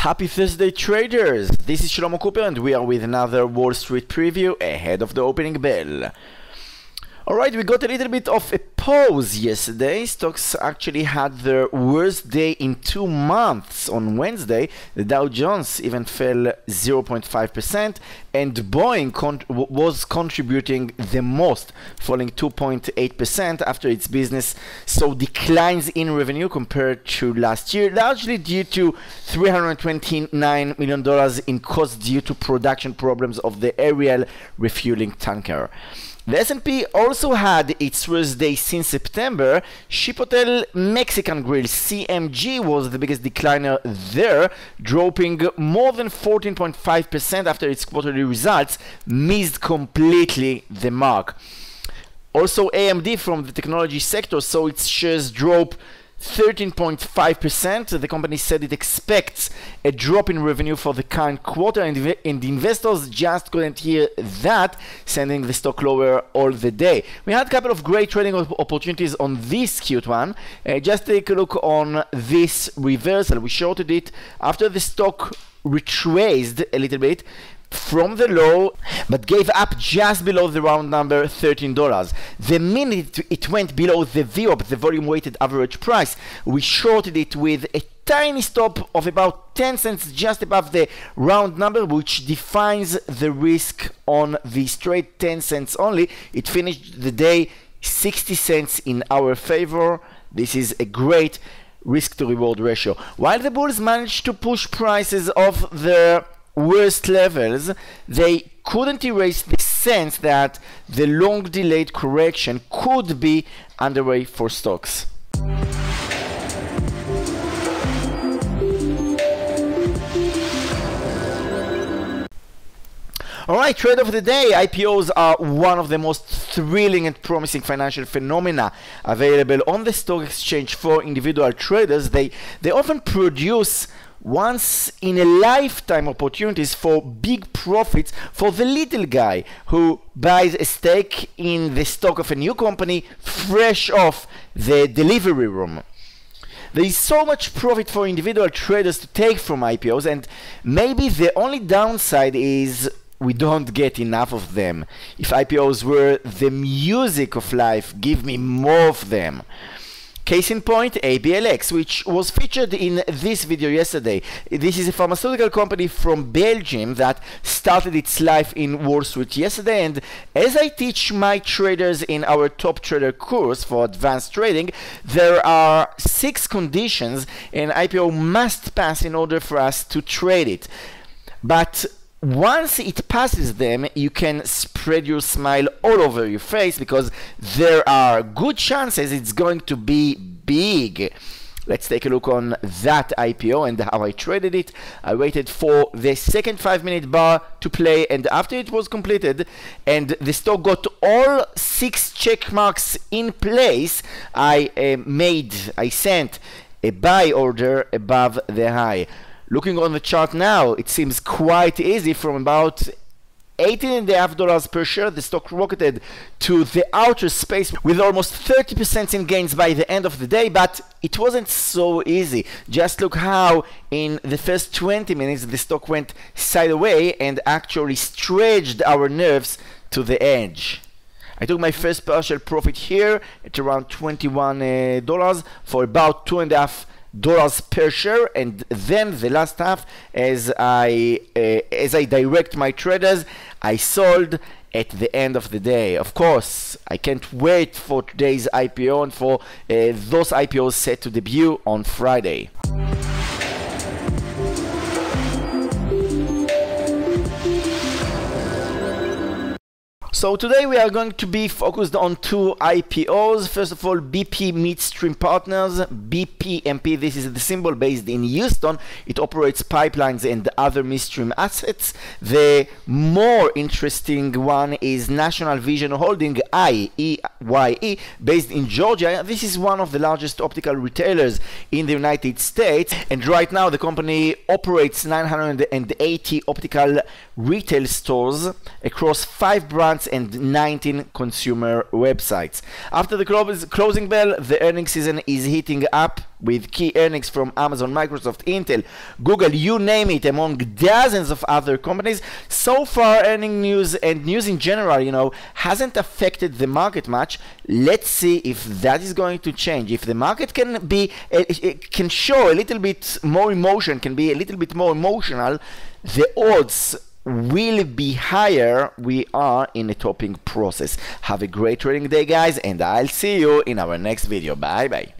Happy Thursday, traders! This is Shlomo Cooper, and we are with another Wall Street preview ahead of the opening bell. Alright, we got a little bit of a pause yesterday. Stocks actually had their worst day in two months on Wednesday. The Dow Jones even fell 0.5%, and Boeing con- was contributing the most, falling 2.8% after its business saw declines in revenue compared to last year, largely due to $329 million in costs due to production problems of the aerial refueling tanker. The S&P also had its worst day since September. Chipotle Mexican Grill CMG was the biggest decliner there, dropping more than 14.5% after its quarterly results missed completely the mark. Also, AMD from the technology sector saw its shares drop 13.5%. The company said it expects a drop in revenue for the current quarter, and, and investors just couldn't hear that, sending the stock lower all the day. We had a couple of great trading opportunities on this cute one. Uh, just take a look on this reversal. We shorted it after the stock retraced a little bit from the low but gave up just below the round number $13. The minute it went below the VWAP, the volume weighted average price, we shorted it with a tiny stop of about 10 cents just above the round number which defines the risk on the straight 10 cents only. It finished the day 60 cents in our favor. This is a great risk to reward ratio. While the bulls managed to push prices off the worst levels, they couldn't erase the sense that the long delayed correction could be underway for stocks. Alright, trade of the day. IPOs are one of the most thrilling and promising financial phenomena available on the stock exchange for individual traders. They, they often produce once in a lifetime opportunities for big profits for the little guy who buys a stake in the stock of a new company fresh off the delivery room. There is so much profit for individual traders to take from IPOs, and maybe the only downside is we don't get enough of them. If IPOs were the music of life, give me more of them. Case in point, ABLX, which was featured in this video yesterday. This is a pharmaceutical company from Belgium that started its life in Wall Street yesterday. And as I teach my traders in our top trader course for advanced trading, there are six conditions an IPO must pass in order for us to trade it. But once it passes them, you can spread your smile all over your face because there are good chances it's going to be big. Let's take a look on that IPO and how I traded it. I waited for the second five minute bar to play, and after it was completed and the stock got all six check marks in place, I uh, made, I sent a buy order above the high. Looking on the chart now, it seems quite easy from about $18.5 per share, the stock rocketed to the outer space with almost 30% in gains by the end of the day, but it wasn't so easy. Just look how in the first 20 minutes the stock went sideways and actually stretched our nerves to the edge. I took my first partial profit here at around $21 uh, for about two and a half dollars per share and then the last half as I uh, as I direct my traders I sold at the end of the day. Of course I can't wait for today's IPO and for uh, those IPOs set to debut on Friday So today we are going to be focused on two IPOs. First of all, BP Midstream Partners, BPMP. This is the symbol based in Houston. It operates pipelines and other midstream assets. The more interesting one is National Vision Holding, IEYE, based in Georgia. This is one of the largest optical retailers in the United States. And right now the company operates 980 optical retail stores across five brands and 19 consumer websites. After the closing bell, the earnings season is heating up with key earnings from Amazon, Microsoft, Intel, Google, you name it, among dozens of other companies. So far, earning news and news in general, you know, hasn't affected the market much. Let's see if that is going to change. If the market can be, it can show a little bit more emotion, can be a little bit more emotional, the odds will be higher. We are in a topping process. Have a great trading day guys and i'll see you in our next video. Bye bye